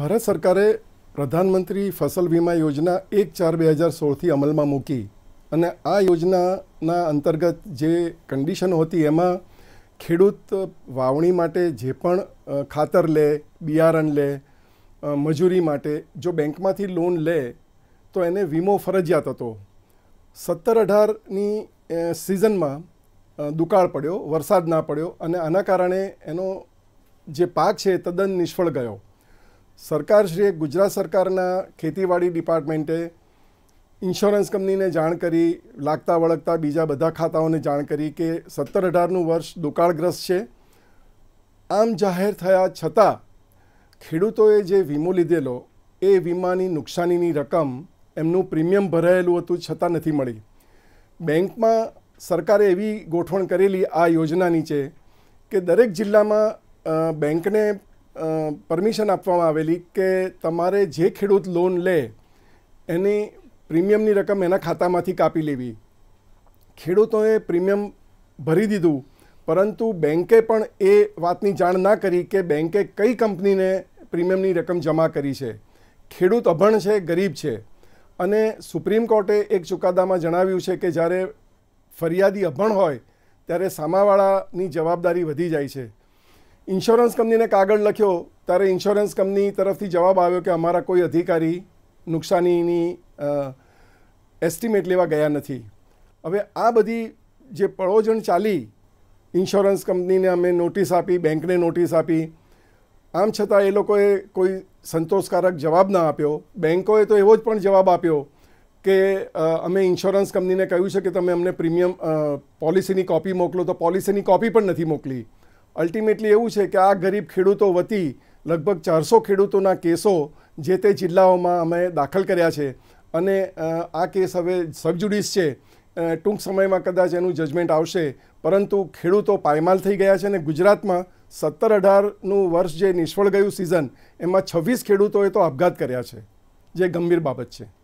ભારત સરકારે પ્રધાનમંત્રી ફસલ વીમા યોજના એક ચાર બે હજાર સોળથી અમલમાં મૂકી અને આ યોજનાના અંતર્ગત જે કન્ડિશન હતી એમાં ખેડૂત વાવણી માટે જે પણ ખાતર લે, બિયારણ લે મજૂરી માટે જો બેંકમાંથી લોન લે, તો એને વીમો ફરજિયાત હતો. સત્તર અઢારની સિઝનમાં દુકાળ પડ્યો, વરસાદ ના પડ્યો અને આના કારણે એનો જે પાક છે તદ્દન નિષ્ફળ ગયો. સરકારશ્રીએ ગુજરાત સરકારના ખેતીવાડી ડિપાર્ટમેન્ટે ઇન્સ્યોરન્સ કંપનીને જાણ કરી, લાગતા વળગતા બીજા બધા ખાતાઓને જાણ કરી કે સત્તર અઢારનું વર્ષ દુકાળગ્રસ્ત છે. આમ જાહેર થયા છતાં ખેડૂતોએ જે વીમો લીધેલો, એ વીમાની નુકસાનીની રકમ એમનું પ્રીમિયમ ભરાયેલું હતું છતાં નથી મળી. બેંકમાં સરકારે એવી ગોઠવણ કરેલી આ યોજના નીચે કે દરેક જિલ્લામાં બેંકને પરમિશન આપવામાં આવેલી કે તમારે જે ખેડૂત લોન લે, એની પ્રીમિયમની રકમ એના ખાતામાંથી કાપી લેવી. ખેડૂતોએ પ્રીમિયમ ભરી દીધું, પરંતુ બેંકે પણ એ વાતની જાણ ના કરી કે બેંકે કઈ કંપનીને પ્રીમિયમની રકમ જમા કરી છે. ખેડૂત અભણ છે, ગરીબ છે. અને સુપ્રીમ કોર્ટે એક ચુકાદામાં જણાવ્યું છે કે જ્યારે ફરિયાદી અભણ હોય, ત્યારે સામાવાળાની જવાબદારી વધી જાય છે. ઇન્સ્યોરન્સ કંપનીને કાગળ લખ્યો, ત્યારે ઇન્સ્યોરન્સ કંપની તરફથી જવાબ આવ્યો કે અમારા કોઈ અધિકારી નુકસાનીની એસ્ટિમેટ લેવા ગયા નથી. હવે આ બધી જે પળોજણ ચાલી, ઇન્સ્યોરન્સ કંપનીને અમે નોટિસ આપી, બેંકને નોટિસ આપી. આમ છતાં એ લોકોએ કોઈ સંતોષકારક જવાબ ના આપ્યો. બેંકોએ તો એવો જ પણ જવાબ આપ્યો કે અમે ઇન્સ્યોરન્સ કંપનીને કહ્યું છે કે તમે અમને પ્રીમિયમ પોલિસીની કોપી મોકલો, તો પોલિસીની કોપી પણ નથી મોકલી. અલ્ટિમેટલી એવું છે કે આ ગરીબ ખેડૂતો વતી લગભગ ચારસો ખેડૂતોના કેસો જે તે જિલ્લાઓમાં અમે દાખલ કર્યા છે. અને આ કેસ હવે સબજુડિસ છે. ટૂંક સમયમાં કદાચ એનું જજમેન્ટ આવશે. પરંતુ ખેડૂતો પાયમાલ થઈ ગયા છે અને ગુજરાતમાં સત્તર અઢારનું વર્ષ જે નિષ્ફળ ગયું સિઝન એમાં છવ્વીસ ખેડૂતોએ તો આપઘાત કર્યા છે. જે ગંભીર બાબત છે.